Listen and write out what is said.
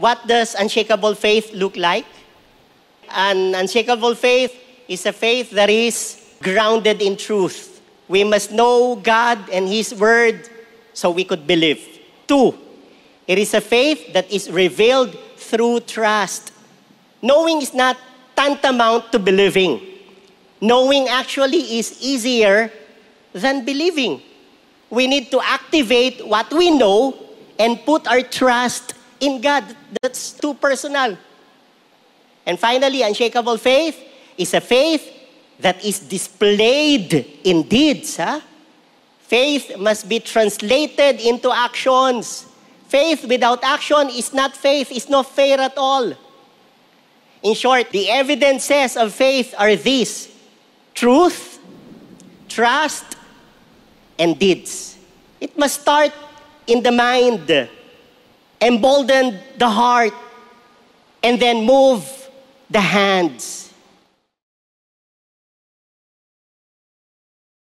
What does unshakable faith look like? An unshakable faith is a faith that is grounded in truth. We must know God and His Word so we could believe. Two, it is a faith that is revealed through trust. Knowing is not tantamount to believing. Knowing actually is easier than believing. We need to activate what we know and put our trust in God. That's too personal. And finally, unshakable faith is a faith that is displayed in deeds. Huh? Faith must be translated into actions. Faith without action is not faith, it's not faith at all. In short, the evidences of faith are these truth, trust, and deeds. It must start in the mind, embolden the heart, and then move the hands.